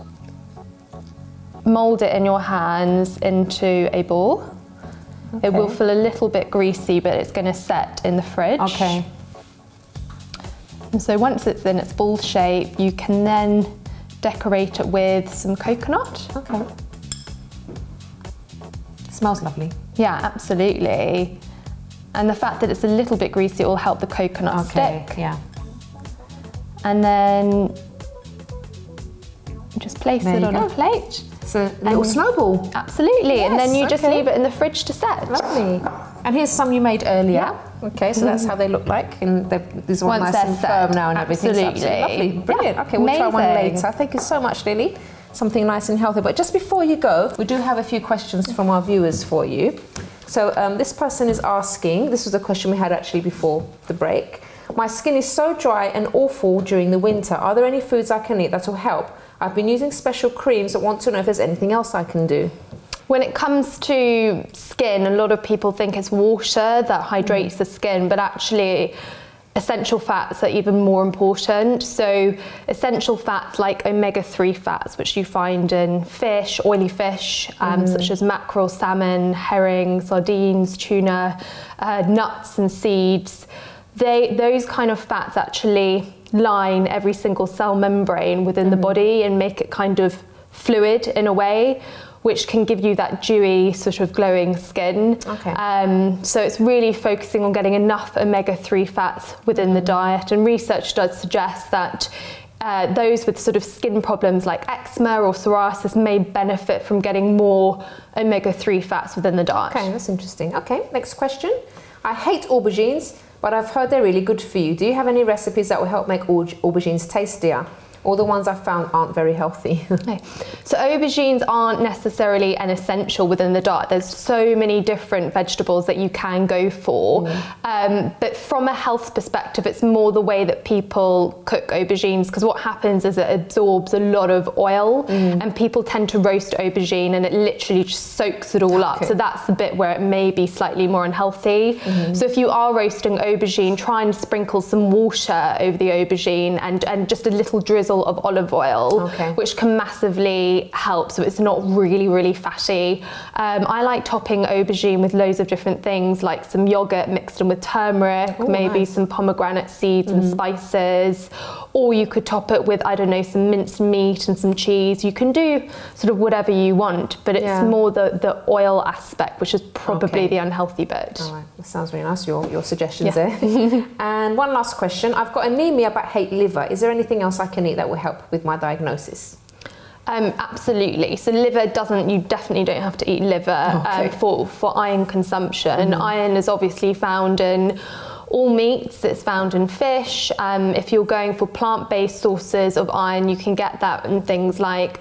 mold it in your hands into a ball. It will feel a little bit greasy, but it's going to set in the fridge. Okay. And so once it's in its ball shape, you can then decorate it with some coconut. Okay. Smells lovely. Yeah, absolutely. And the fact that it's a little bit greasy will help the coconut Okay. stick. Yeah. And then just place There it on a plate. It's a little snowball. Absolutely. and then you just okay. leave it in the fridge to set. Lovely. And here's some you made earlier. Okay, so that's how they look like, and these are all nice and set. firm now and everything. So Absolutely. lovely, brilliant. Yeah, Okay, we'll try one later. Thank you so much, Lily. Something nice and healthy. But just before you go, we do have a few questions from our viewers for you. So um, this person is asking. This was a question we had actually before the break. My skin is so dry and awful during the winter. Are there any foods I can eat that will help? I've been using special creams, but want to know if there's anything else I can do. When it comes to skin, a lot of people think it's water that hydrates the skin, but actually, essential fats are even more important. So, essential fats like omega 3 fats, which you find in fish, oily fish, um, such as mackerel, salmon, herring, sardines, tuna, uh, nuts, and seeds, they, those kind of fats actually line every single cell membrane within the body and make it kind of fluid in a way which can give you that dewy sort of glowing skin. Okay. Um, so it's really focusing on getting enough omega-3 fats within the diet and research does suggest that uh, those with sort of skin problems like eczema or psoriasis may benefit from getting more omega-3 fats within the diet. Okay, that's interesting. Okay, next question. I hate aubergines, but I've heard they're really good for you. Do you have any recipes that will help make aubergines tastier? All the ones I've found aren't very healthy. Okay. So aubergines aren't necessarily an essential within the diet. There's so many different vegetables that you can go for. Mm. Um, but from a health perspective, it's more the way that people cook aubergines because what happens is it absorbs a lot of oil mm. and people tend to roast aubergine and it literally just soaks it all up. Okay. So that's the bit where it may be slightly more unhealthy. Mm-hmm. So if you are roasting aubergine, try and sprinkle some water over the aubergine and, and just a little drizzle of olive oil, Okay. which can massively help. So it's not really, really fatty. Um, I like topping aubergine with loads of different things, like some yogurt mixed in with turmeric, Oh, maybe nice. Mm-hmm. some pomegranate seeds and spices. Or you could top it with, I don't know, some minced meat and some cheese. You can do sort of whatever you want, but it's Yeah. more the, the oil aspect, which is probably Okay. the unhealthy bit. All right, that sounds really nice, your, your suggestions Yeah. there. and one last question. I've got anemia but hate liver. Is there anything else I can eat that will help with my diagnosis? Um, absolutely. So liver doesn't. You definitely don't have to eat liver Okay. um, for for iron consumption. And iron is obviously found in all meats. It's found in fish. Um, if you're going for plant-based sources of iron, you can get that in things like.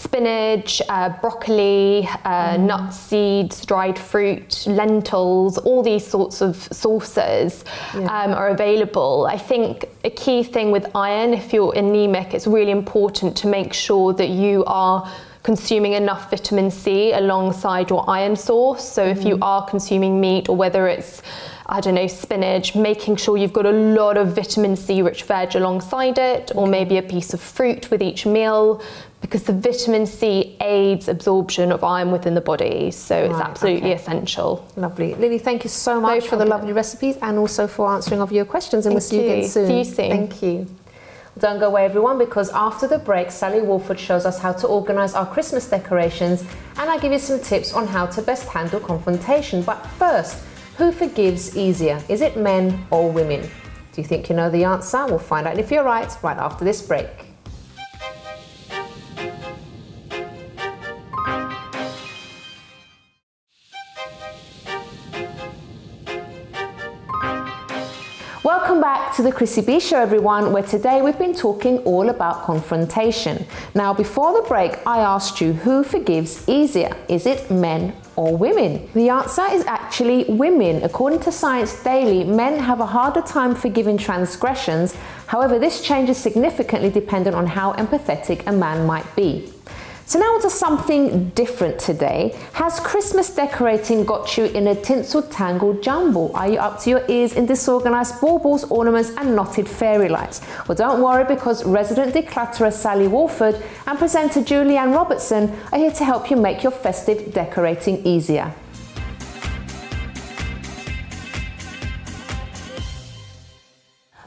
Spinach, uh, broccoli, uh, nuts, seeds, dried fruit, lentils, all these sorts of sources um, are available. I think a key thing with iron, if you're anemic, it's really important to make sure that you are consuming enough vitamin C alongside your iron source. So if you mm-hmm. are consuming meat or whether it's I don't know, spinach, making sure you've got a lot of vitamin C rich veg alongside it, or maybe a piece of fruit with each meal, because the vitamin C aids absorption of iron within the body. So it's absolutely okay. essential. Lovely. Lily, thank you so much for the lovely recipes and also for answering of your questions. And we'll see you again soon. See you soon. Thank you. Don't go away, everyone, because after the break, Sally Wolford shows us how to organise our Christmas decorations and I give you some tips on how to best handle confrontation. But first, who forgives easier? Is it men or women? Do you think you know the answer? We'll find out if you're right right after this break. Welcome back to the Chrissy B Show, everyone, where today we've been talking all about confrontation. Now, before the break, I asked you who forgives easier? Is it men or women? The answer is actually women. According to Science Daily, men have a harder time forgiving transgressions. However, this changes significantly depending on how empathetic a man might be. So now onto something different today. Has Christmas decorating got you in a tinsel tangled jumble? Are you up to your ears in disorganized baubles, ornaments and knotted fairy lights? Well don't worry because resident declutterer Sally Wolford and presenter Julianne Robertson are here to help you make your festive decorating easier.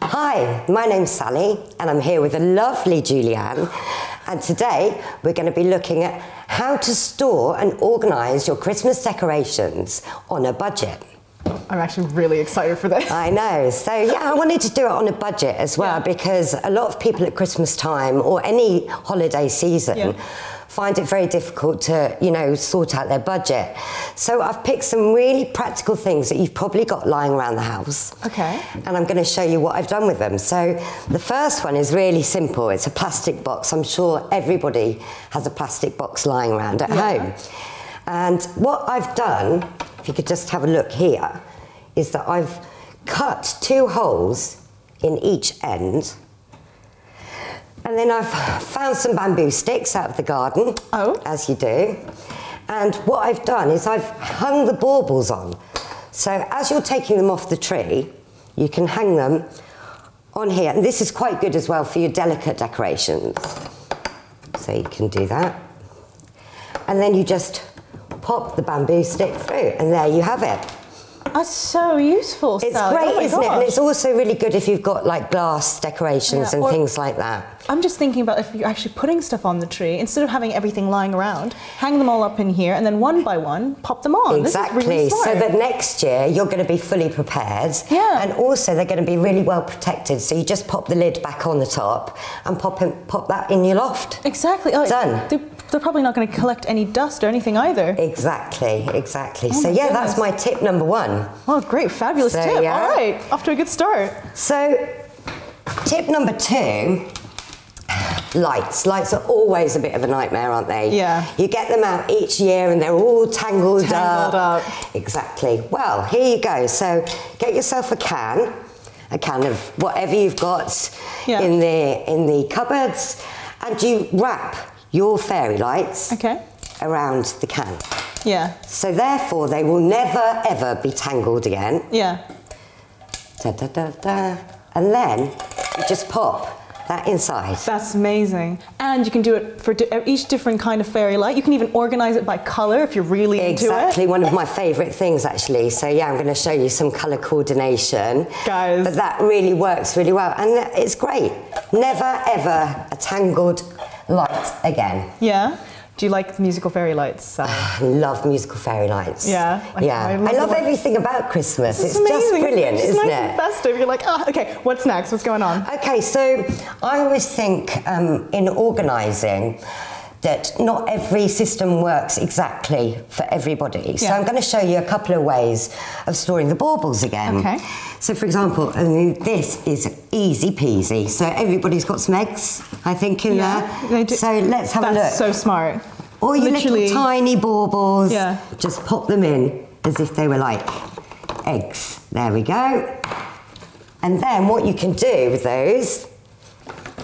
Hi, my name's Sally, and I'm here with a lovely Julianne. And today we're going to be looking at how to store and organise your Christmas decorations on a budget. I'm actually really excited for this. I know. So, yeah, I wanted to do it on a budget as well because a lot of people at Christmas time or any holiday season Yeah. Find it very difficult to, you know, sort out their budget. So, I've picked some really practical things that you've probably got lying around the house. Okay. And I'm going to show you what I've done with them. So, the first one is really simple it's a plastic box. I'm sure everybody has a plastic box lying around at home. And what I've done, if you could just have a look here, is that I've cut two holes in each end. And then I've found some bamboo sticks out of the garden, Oh. as you do. And what I've done is I've hung the baubles on. So as you're taking them off the tree, you can hang them on here. And this is quite good as well for your delicate decorations. So you can do that. And then you just pop the bamboo stick through, and there you have it. That's so useful, It's Sally. great, oh isn't it? And it's also really good if you've got like glass decorations Yeah, and things like that. I'm just thinking about if you're actually putting stuff on the tree, instead of having everything lying around, hang them all up in here, and then one by one, pop them on. Exactly. This is really so that next year you're going to be fully prepared. Yeah. And also they're going to be really well protected. So you just pop the lid back on the top and pop in, pop that in your loft. exactly. Oh, Done. They're probably not going to collect any dust or anything either. Exactly. Exactly. Oh so yeah, that's my tip number one. Oh, great. Fabulous So, tip. yeah. All right. Off to a good start. So tip number two. Lights. Lights are always a bit of a nightmare, aren't they? Yeah. You get them out each year and they're all tangled, Tangled up. Exactly. Well, here you go. So get yourself a can, a can of whatever you've got Yeah. in the in the cupboards, and you wrap your fairy lights Okay. around the can. Yeah. So therefore, they will never ever be tangled again. Yeah. Da, da, da, da. And then you just pop that inside. That's amazing. And you can do it for di- uh, each different kind of fairy light. You can even organize it by color if you're really Exactly, into it. Exactly, one of my favourite things actually. So yeah, I'm going to show you some colour coordination. Guys. But that really works really well, and it's great. Never ever a tangled light again. Yeah. Do you like the musical fairy lights? I love musical fairy lights. Yeah, I- yeah. I I love love, everything about Christmas. It's, It's just brilliant, It's isn't nice it? and festive. You're like, oh, okay. What's next? What's going on? Okay, so I always think um, in organising that not every system works exactly for everybody. So Yeah. I'm going to show you a couple of ways of storing the baubles again. Okay. So for example, mean, this is easy peasy. So everybody's got some eggs, I think, in they there. do- So let's have a look. That's so smart. All your Literally- little tiny baubles, Yeah. just pop them in as if they were like eggs. There we go. And then what you can do with those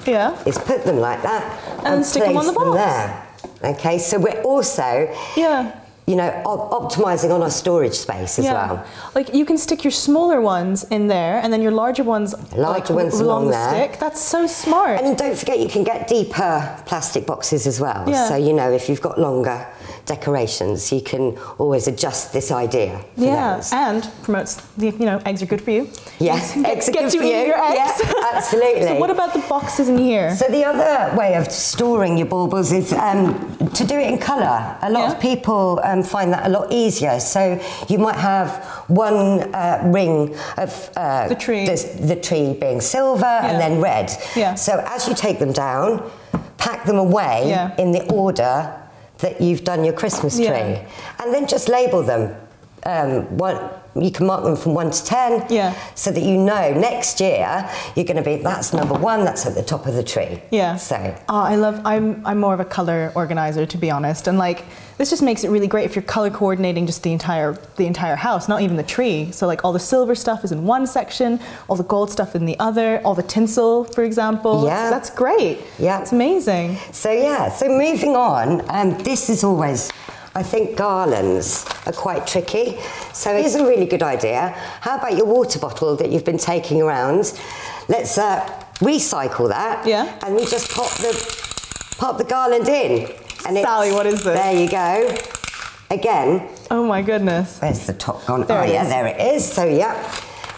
Yeah. is put them like that And stick them on the box. there. Okay, so we're also, Yeah. You know, op- optimizing on our storage space as yeah. well. Like you can stick your smaller ones in there, and then your larger ones, Larger like, ones along along the there. stick. That's so smart. And don't forget, you can get deeper plastic boxes as well. Yeah. So you know, if you've got longer decorations, you can always adjust this idea. For yeah, those. and promotes the you know eggs are good for you. Yes, Get- eggs are gets good you for you. your eggs. Yeah, absolutely. so what about the boxes in here? So the other way of storing your baubles is um, to do it in colour. A lot of people um, find that a lot easier. So you might have one uh, ring of uh, The tree. The, the tree being silver and then red. Yeah. So as you take them down, pack them away Yeah. in the order that you've done your Christmas tree, Yeah. and then just label them. Um, one, you can mark them from one to ten, Yeah. so that you know next year you're going to be that's number one, that's at the top of the tree. Yeah. So Oh, I love. I'm I'm more of a color organizer to be honest, and like this just makes it really great if you're color coordinating just the entire the entire house, not even the tree. So like all the silver stuff is in one section, all the gold stuff in the other, all the tinsel, for example. Yeah. that's great. Yeah. it's amazing. So yeah, so moving on, um, this is always, I think garlands are quite tricky. So here's a really good idea. How about your water bottle that you've been taking around? Let's uh, recycle that. Yeah. And we just pop the pop the garland in. And it's- Sally, what is this? There you go. Again, Oh my goodness. Where's the top gone? There oh, yeah, is. there it is. So, yeah.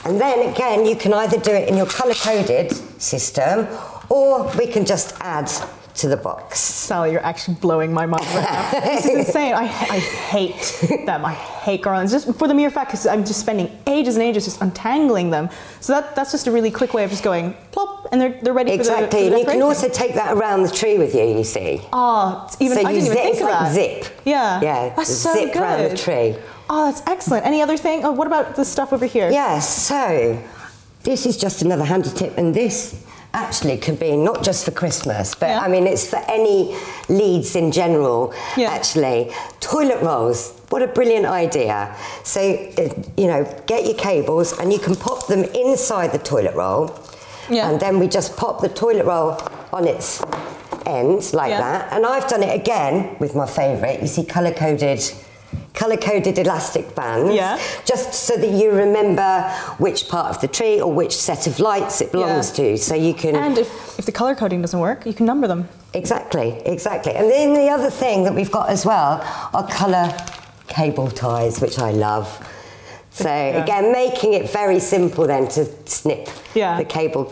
And then again, you can either do it in your color coded system or we can just add to the box. Sally, you're actually blowing my mind right now. this is insane. I, I hate them. I hate garlands just for the mere fact because I'm just spending ages and ages just untangling them. So that, that's just a really quick way of just going plop and they're, they're ready for the Exactly. for the and you can also take that around the tree with you, you see. Oh, it's even So I you didn't even think of like that. zip. Yeah. Yeah, That's so zip good. around the tree. Oh, that's excellent. Any other thing? Oh, what about the stuff over here? Yes, so this is just another handy tip, and this actually can be not just for Christmas, but Yeah. I mean, it's for any leads in general, Yeah. actually. Toilet rolls. What a brilliant idea. So, uh, you know, get your cables and you can pop them inside the toilet roll. Yeah. And then we just pop the toilet roll on its end like that. And I've done it again with my favourite. You see, colour coded. Colour coded elastic bands, Yeah. just so that you remember which part of the tree or which set of lights it belongs Yeah. to. So you can. And if, if the color coding doesn't work, you can number them. Exactly, exactly. And then the other thing that we've got as well are colour cable ties, which I love. So again, making it very simple then to snip Yeah. the cable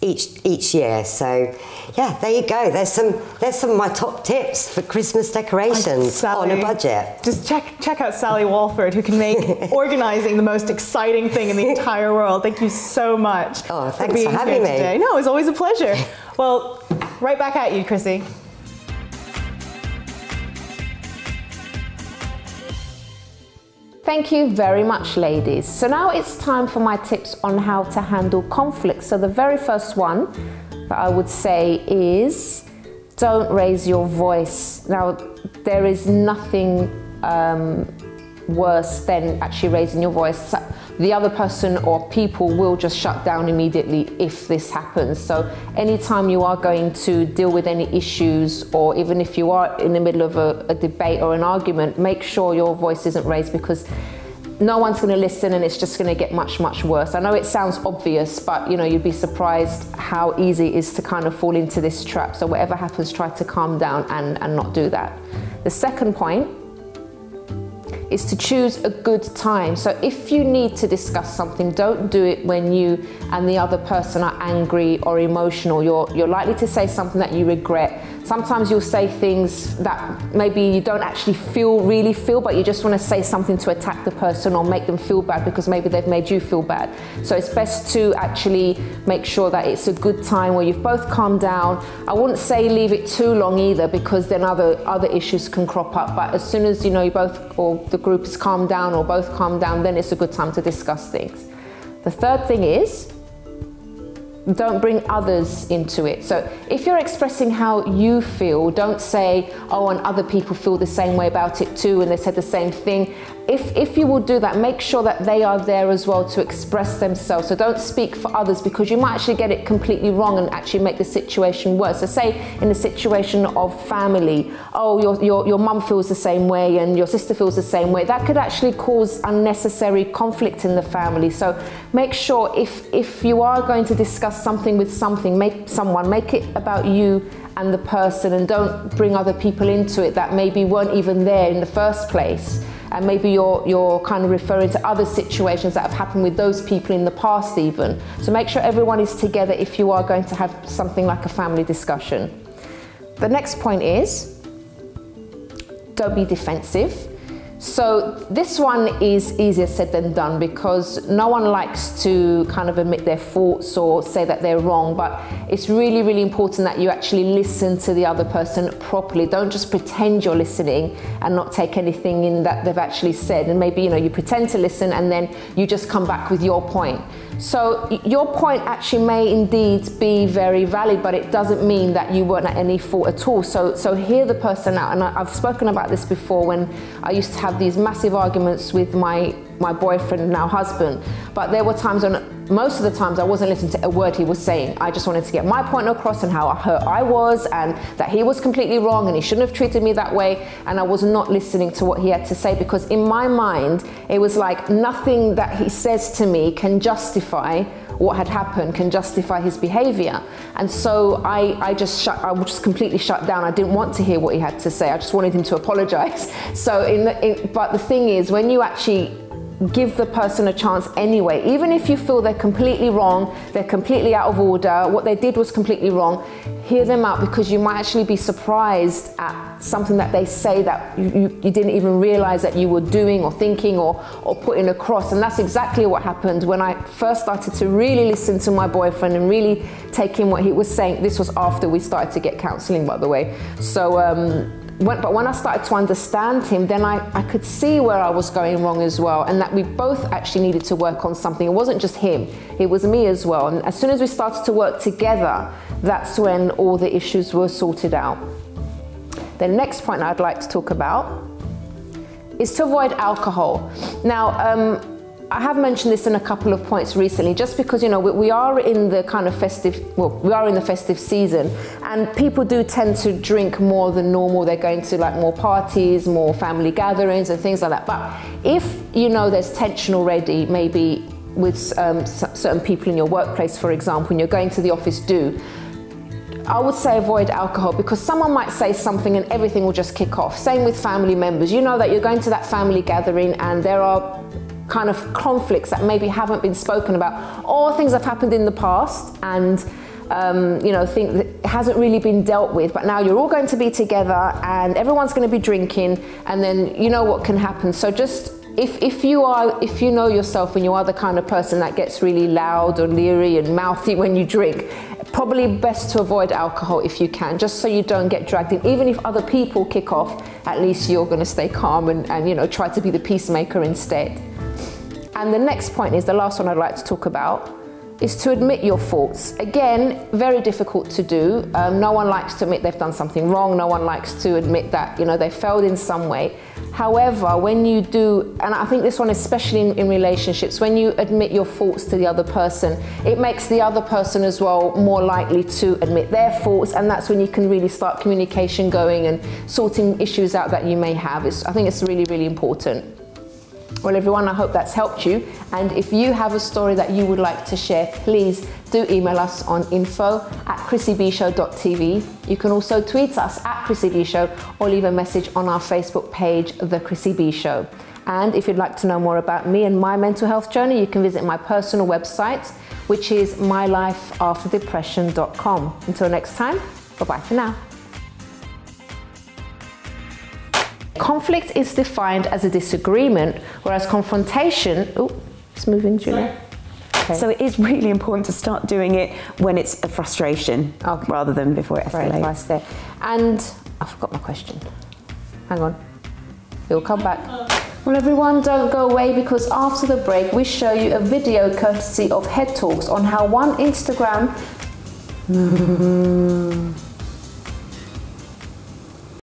each each year. So yeah, there you go. There's some there's some of my top tips for Christmas decorations Sally, on a budget. Just check check out Sally Walford, who can make organizing the most exciting thing in the entire world. Thank you so much. Oh, thanks for being having me. Today. No, it's always a pleasure. Well, right back at you, Chrissy. Thank you very much, ladies. So now it's time for my tips on how to handle conflict. So the very first one that I would say is don't raise your voice. Now, there is nothing um, worse than actually raising your voice. The other person or people will just shut down immediately if this happens. So, anytime you are going to deal with any issues, or even if you are in the middle of a, a debate or an argument, make sure your voice isn't raised because no one's going to listen and it's just going to get much much worse. I know it sounds obvious but you know you'd be surprised how easy it is to kind of fall into this trap. So whatever happens try to calm down and and not do that. The second point is to choose a good time. So if you need to discuss something, don't do it when you and the other person are angry or emotional. You're, you're likely to say something that you regret. Sometimes you'll say things that maybe you don't actually feel, really feel, but you just want to say something to attack the person or make them feel bad because maybe they've made you feel bad. So it's best to actually make sure that it's a good time where you've both calmed down. I wouldn't say leave it too long either because then other, other issues can crop up. But as soon as you know you both or the group is calmed down or both calmed down, then it's a good time to discuss things. The third thing is don't bring others into it. So if you're expressing how you feel, don't say, oh, and other people feel the same way about it too, and they said the same thing. If, if you will do that, make sure that they are there as well to express themselves. So don't speak for others because you might actually get it completely wrong and actually make the situation worse. So say in a situation of family, oh, your, your, your mum feels the same way and your sister feels the same way. That could actually cause unnecessary conflict in the family. So make sure if, if you are going to discuss something with something, make someone, make it about you and the person and don't bring other people into it that maybe weren't even there in the first place and maybe you're, you're kind of referring to other situations that have happened with those people in the past even. So make sure everyone is together if you are going to have something like a family discussion. The next point is, don't be defensive. So this one is easier said than done because no one likes to kind of admit their faults or say that they're wrong, but it's really, really important that you actually listen to the other person properly. Don't just pretend you're listening and not take anything in that they've actually said. And maybe, you know, you pretend to listen and then you just come back with your point. So your point actually may indeed be very valid, but it doesn't mean that you weren't at any fault at all. So, so hear the person out. And I, I've spoken about this before when I used to have these massive arguments with my my boyfriend, now husband. But there were times when, most of the times, I wasn't listening to a word he was saying. I just wanted to get my point across and how hurt I was, and that he was completely wrong and he shouldn't have treated me that way. And I was not listening to what he had to say because, in my mind, it was like nothing that he says to me can justify what had happened can justify his behavior. And so I, I just shut, I just completely shut down. I didn't want to hear what he had to say. I just wanted him to apologize. So in, the, in but the thing is, when you actually give the person a chance anyway. Even if you feel they're completely wrong, they're completely out of order, what they did was completely wrong, hear them out because you might actually be surprised at something that they say that you, you, didn't even realize that you were doing or thinking or, or putting across. And that's exactly what happened when I first started to really listen to my boyfriend and really take in what he was saying. This was after we started to get counseling, by the way. So, um, when, but when I started to understand him, then I, I could see where I was going wrong as well, and that we both actually needed to work on something. It wasn't just him, it was me as well. And as soon as we started to work together, that's when all the issues were sorted out. The next point I'd like to talk about is to avoid alcohol. Now, um, I have mentioned this in a couple of points recently, just because you know we, we, are in the kind of festive, well, we are in the festive season, and people do tend to drink more than normal. They're going to like more parties, more family gatherings, and things like that. But if you know there's tension already, maybe with um, certain people in your workplace, for example, and you're going to the office, do. I would say avoid alcohol because someone might say something and everything will just kick off. Same with family members. You know that you're going to that family gathering and there are kind of conflicts that maybe haven't been spoken about, or things have happened in the past and um, you know, think that hasn't really been dealt with, but now you're all going to be together and everyone's going to be drinking, and then you know what can happen. So just if, if you are if you know yourself and you are the kind of person that gets really loud or leery and mouthy when you drink, probably best to avoid alcohol if you can, just so you don't get dragged in. Even if other people kick off, at least you're going to stay calm and, and you know try to be the peacemaker instead. And the next point is the last one I'd like to talk about is to admit your faults. Again, very difficult to do. Um, no one likes to admit they've done something wrong. No one likes to admit that you know they failed in some way. However, when you do, and I think this one especially in, in relationships, when you admit your faults to the other person, it makes the other person as well more likely to admit their faults, and that's when you can really start communication going and sorting issues out that you may have. It's, I think it's really, really important. Well, everyone, I hope that's helped you. And if you have a story that you would like to share, please do email us on info at chrissybshow.tv. You can also tweet us at Chrissy B Show or leave a message on our Facebook page, The Chrissy B Show. And if you'd like to know more about me and my mental health journey, you can visit my personal website, which is mylifeafterdepression.com. Until next time, bye bye for now. Conflict is defined as a disagreement, whereas confrontation. Oh, it's moving, Julia. Okay. So it is really important to start doing it when it's a frustration Okay. rather than before it Great escalates. advice there. And I forgot my question. Hang on. It'll come back. Well, everyone, don't go away because after the break, we show you a video courtesy of Head Talks on how one Instagram